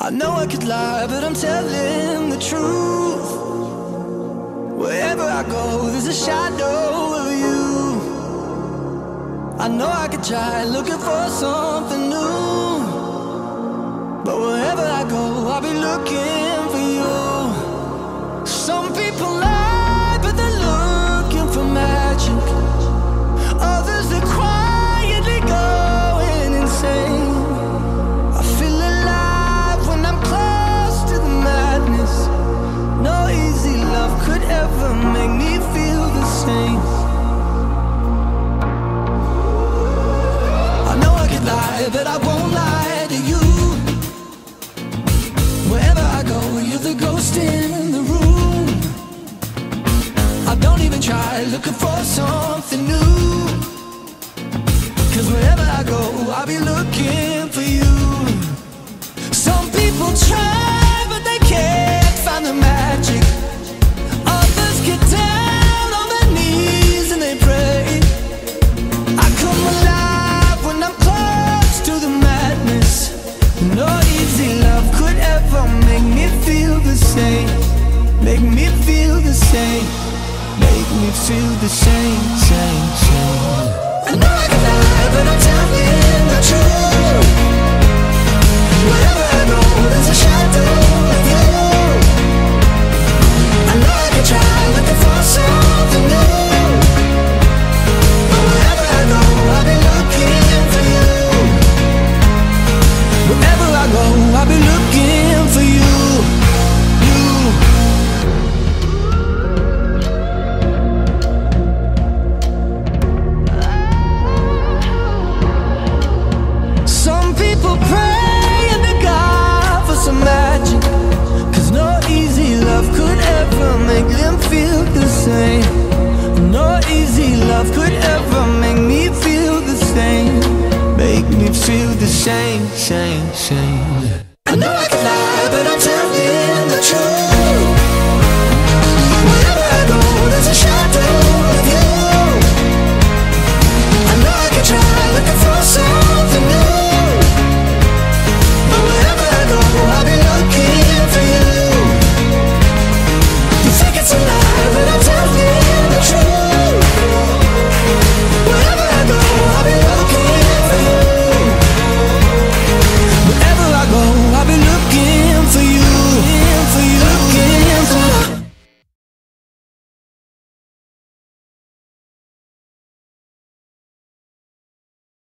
I know I could lie, but I'm telling the truth. Wherever I go, there's a shadow of you. I know I could try looking for something new. Lie, but I won't lie to you. Wherever I go, you're the ghost in the room. I don't even try looking for something new. Cause wherever I go, I'll be looking No easy love could ever make me feel the same. Make me feel the same. Make me feel the same, No easy love could ever make them feel the same No easy love could ever make me feel the same. Make me feel the same, same, same know I can lie.